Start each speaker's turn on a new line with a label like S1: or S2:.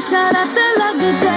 S1: इशारा तो लगता